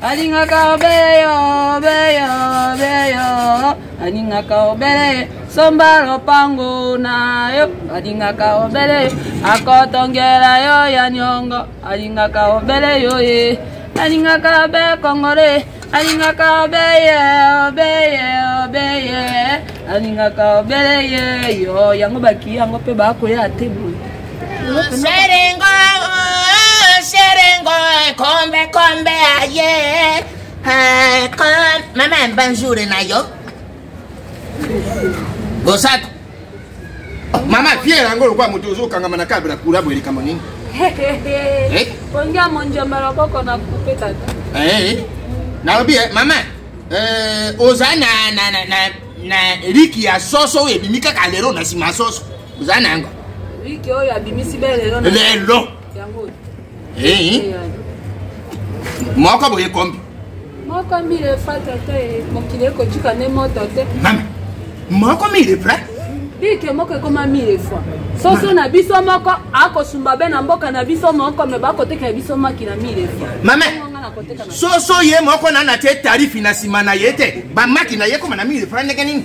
alingaka obele yo obeyo obeyo alingaka obele somba lopango na yo alingaka obele yo akotongela yo ya nyongo alingaka obele yo ye alingaka obe kongole alingaka obeye obeye obeye alingaka obele ye yo yango bakiyi yango mpe bakoya te boye Serengo, serengo, kombe kombe aye. Ah, kom- Mama bonjour na yo. Bosako. mama fiere yango lokola moto ozokangama na kabe na kura boye likambo nini Eh? pongia monjamba loboko na kupe tata Eh, eh. nalobi eh, mama eh, oza na, na, na, na, na liki ya soso oyo ebimi kaka lelo na nsima ya soso oza na yango rike oyo abimisi be lelo lelo yango eh, eh. moko boye kombi moko mile fata te eh, mokili ekojuka nde moto te mama moko mile vrai bike moko ekoma mile fois soso na biso moko akosumba be na mboka na biso moko me bakotekela biso maki na mile fois mama soso ye moko nana te tarifi na nsima na ye te bamaki na ye ekoma na mile fois ndenge nini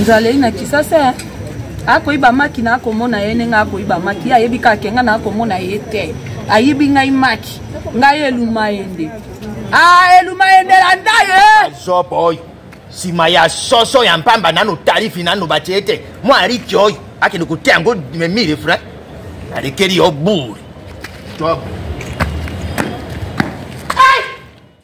nzala eyi na kisasa eh? akoyiba maki na akomona ye ndenge akoyiba maki ye ayebi kaka kenga na akomona ye te ayibi ngai maki ngai eluma yende ah, eluma yende landa ye nsima ya soso ya mpamba nano tarifi nano batie ete mwa riki oyo akende kotia yango memire frai alekeli yo bure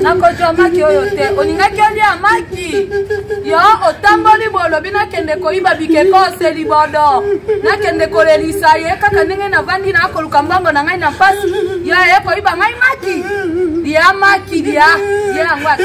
nakozwa maki oyo te olingaki olia maki yo otamboli bolobi nakende koyiba bikekose libodo nakende kolelisa ye kaka ndenge navandi nakoluka mbongo na ngai na mpasi yo ye koyiba ngai maki lia maki lia ye yango ata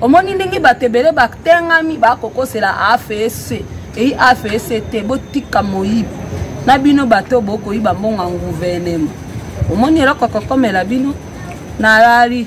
omoni ndenge bato ebele batengami bakokosela afc eyi afc te botika moyibi na bino bato bokoyiba mbongo ya guvernema omoni eloko kokomela bino nalali